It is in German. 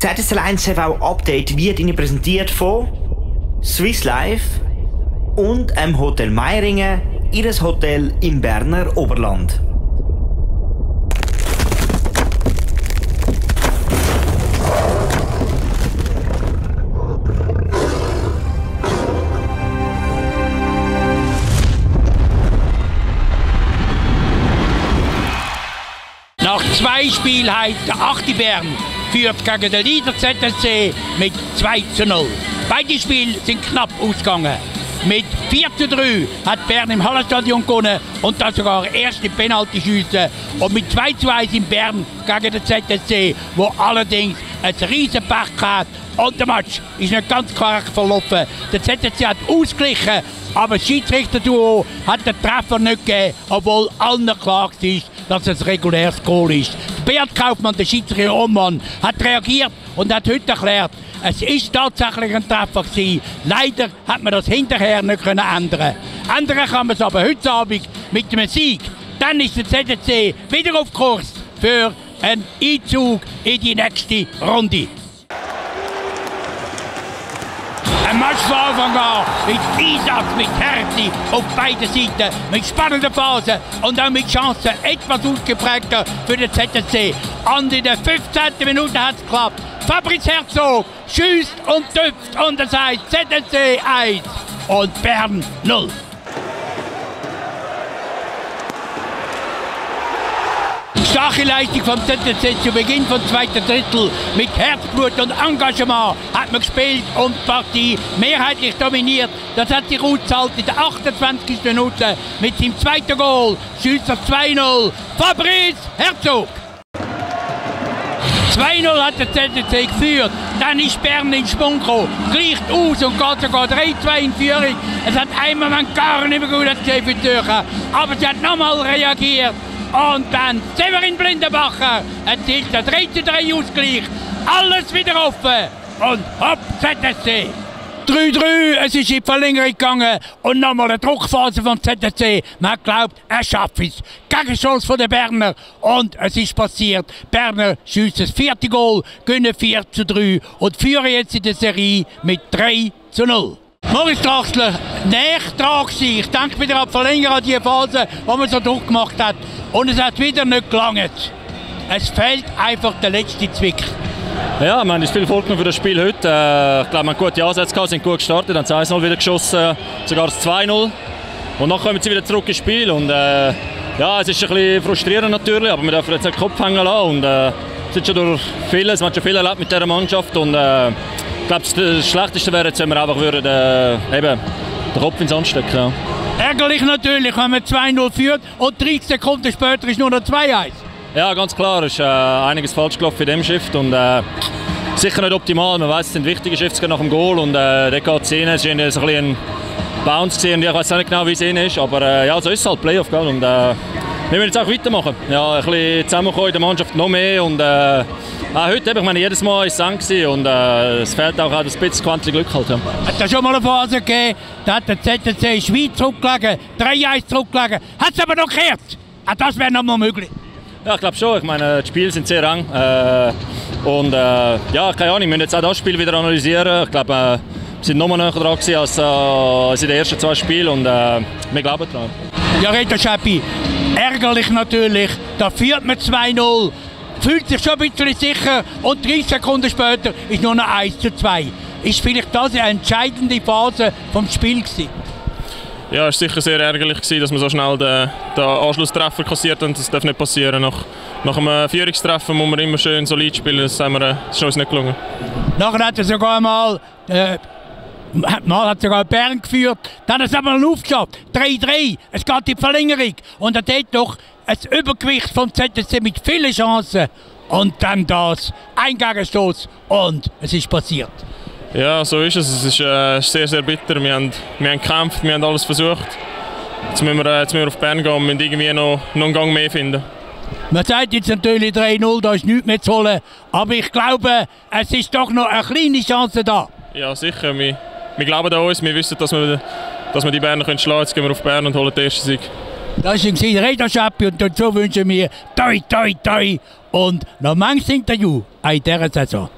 ZSL 1 TV Update wird Ihnen präsentiert von Swiss Life und dem Hotel Meiringen, Ihres Hotel im Berner Oberland. Nach zwei der 8. Bern führt gegen den Leader ZSC mit 2 zu 0. Beide Spiele sind knapp ausgegangen. Mit 4 zu 3 hat Bern im Hallenstadion gewonnen und das sogar erste Penaltyschüsse. Und mit 2 zu 1 in Bern gegen den ZSC, wo allerdings ein riesen Pech hat. Und der Match ist nicht ganz korrekt verlaufen. Der ZSC hat ausgeglichen, aber das Schiedsrichter-Duo hat den Treffer nicht gegeben, obwohl allen klar war, dass es ein reguläres Goal ist. Beat Kaufmann, der Schiedsrichter Oman, hat reagiert und hat heute erklärt, es ist tatsächlich ein Treffer gewesen. Leider hat man das hinterher nicht können ändern. Ändern kann man es aber heute Abend mit einem Sieg. Dann ist der ZSC wieder auf Kurs für einen Einzug in die nächste Runde. Ein Match von Anfang an mit Einsatz, mit Härte auf beiden Seiten, mit spannender Phase und auch mit Chancen etwas ausgeprägter für den ZSC. Und in der 15. Minute hat es geklappt. Fabrice Herzog schießt und tüpft und es heißt ZSC 1 und Bern 0. Starke Leistung vom ZSC zu Beginn vom zweiten Drittel. Mit Herzblut und Engagement hat man gespielt und die Partie mehrheitlich dominiert. Das hat sich ausgezahlt in der 28. Minute mit seinem zweiten Goal. Schützer 2-0. Fabrice Herzog. 2-0 hat der ZSC geführt. Dann ist Bern in Schwung gekommen. Gleicht aus und geht sogar 3-2 in Führung. Es hat einmal man gar nicht mehr gut gesehen für die Türken. Aber sie hat nochmal reagiert. Und dann Severin Blindenbacher erzielt den 3 3 Ausgleich. Alles wieder offen. Und hopp, ZSC. 3-3, es ist in die Verlängerung gegangen und nochmal eine Druckphase vom ZSC. Man glaubt, er schafft es. Gegenstoß von den Berner und es ist passiert. Berner schießt das vierte Goal, gewinnen 4 zu 3 und führen jetzt in der Serie mit 3 zu 0. Moritz Draxler, näher dran gewesen. Ich denke wieder an die Verlängerung, an die Phase, wo man so Druck gemacht hat. Und es hat wieder nicht gelangt. Es fehlt einfach der letzte Zwick. Ja, wir haben viel vorgenommen für das Spiel heute. Äh, ich glaube, wir haben gute Ansätze gehabt, sind gut gestartet, dann 2-0 wieder geschossen, sogar das 2-0. Und dann kommen sie wieder zurück ins Spiel. Und, äh, ja, es ist ein bisschen frustrierend natürlich, aber wir dürfen jetzt den Kopf hängen lassen. Und, äh, es ist schon durch vieles, man hat schon viel erlebt mit dieser Mannschaft. Und, äh, ich glaube, das Schlechteste wäre jetzt, wenn wir einfach würden, äh, eben den Kopf ins Sand stecken. Ja. Ärgerlich natürlich, wenn man 2-0 führt und 30 Sekunden später ist nur noch 2-1. Ja, ganz klar, es ist äh, einiges falsch gelaufen in dem Shift und äh, sicher nicht optimal. Man weiß, es sind wichtige Shifts nach dem Goal und äh, dort geht es rein. Es so ein, ein Bounce gesehen. Ich weiß auch nicht genau, wie es rein ist, aber äh, ja, so ist es halt Playoff. Gell? Und, äh, wir müssen jetzt auch weitermachen. Ja, ein bisschen zusammenkommen in der Mannschaft noch mehr und äh, auch heute, ich meine, jedes Mal war es eng und äh, es fehlt auch ein bisschen Quantum Glück halt. Ja. Hat es schon mal eine Phase gegeben, da hat der ZSC in Schweiz zurückgelegen, 3-1 zurückgelegen, hat es aber noch gekehrt. Auch das wäre noch mal möglich. Ja, ich glaube schon. Ich meine, die Spiele sind sehr eng. Äh, und äh, ja, keine Ahnung, wir müssen jetzt auch das Spiel wieder analysieren. Ich glaube, äh, wir sind noch mal näher dran als, äh, als in den ersten zwei Spielen und äh, wir glauben daran. Ja, Reto Schäppi, ärgerlich natürlich, da führt man 2-0, fühlt sich schon ein bisschen sicher und 30 Sekunden später ist nur noch 1 zu 2. Ist vielleicht das eine entscheidende Phase des Spiels gewesen? Ja, es war sicher sehr ärgerlich, gewesen, dass man so schnell den, den Anschlusstreffer kassiert und das darf nicht passieren. Nach, nach einem Führungstreffer muss man immer schön solid spielen, das, haben wir, das ist uns nicht gelungen. Nachher hat er sogar mal, äh, mal hat sogar Bern geführt, dann hat es aber noch aufgeschafft, 3-3, es geht in die Verlängerung und er hat doch ein Übergewicht vom ZSC mit vielen Chancen und dann das, ein Gegenstoß und es ist passiert. Ja, so ist es. Es ist äh, sehr, sehr bitter. Wir haben, wir haben gekämpft, wir haben alles versucht. Jetzt müssen wir, äh, jetzt müssen wir auf Bern gehen und müssen irgendwie noch, noch einen Gang mehr finden. Man sagt jetzt natürlich 3-0, da ist nichts mehr zu holen. Aber ich glaube, es ist doch noch eine kleine Chance da. Ja, sicher. Wir, wir glauben an uns. Wir wissen, dass wir, dass wir die Berner können schlagen können. Jetzt gehen wir auf Bern und holen den ersten Sieg. Das war ein Reda Schappi und dazu wünschen wir toi, toi, toi und noch manches Interview in dieser Saison.